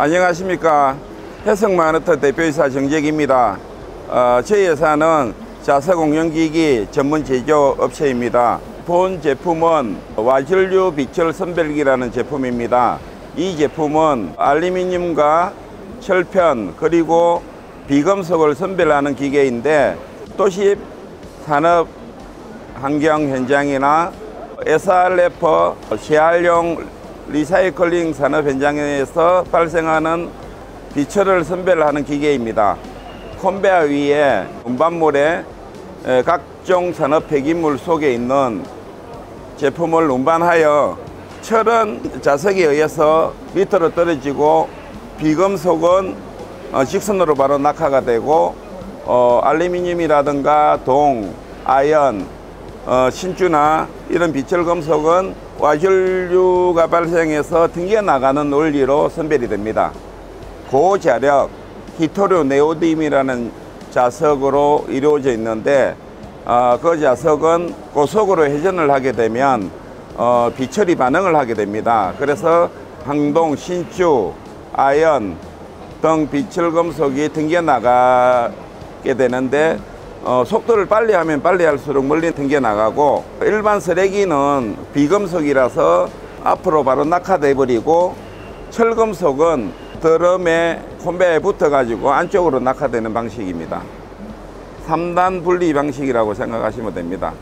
안녕하십니까. 해성마누터 대표이사 정재기입니다. 어, 저희 회사는 자석공연기기 전문 제조 업체입니다. 본 제품은 와전류 비철 선별기라는 제품입니다. 이 제품은 알루미늄과 철편 그리고 비금속을 선별하는 기계인데 도시 산업 환경 현장이나 SRF 재활용 리사이클링 산업 현장에서 발생하는 비철을 선별하는 기계입니다. 콘베어 위에 운반물에 에, 각종 산업 폐기물 속에 있는 제품을 운반하여 철은 자석에 의해서 밑으로 떨어지고 비금속은 어, 직선으로 바로 낙하가 되고 어, 알루미늄이라든가 동, 아연, 어, 신주나 이런 비철 금속은 와전류가 발생해서 튕겨 나가는 원리로 선별이 됩니다. 고자력 히토류 네오딘이라는 자석으로 이루어져 있는데 어, 그 자석은 고속으로 회전을 하게 되면 어, 비철이 반응을 하게 됩니다. 그래서 항동, 신주, 아연 등 비철 금속이 튕겨 나가게 되는데 어, 속도를 빨리 하면 빨리 할수록 멀리 튕겨 나가고 일반 쓰레기는 비금속이라서 앞으로 바로 낙하돼 버리고 철금속은 드럼에 콘베에 붙어 가지고 안쪽으로 낙하되는 방식입니다. 3단 분리 방식이라고 생각하시면 됩니다.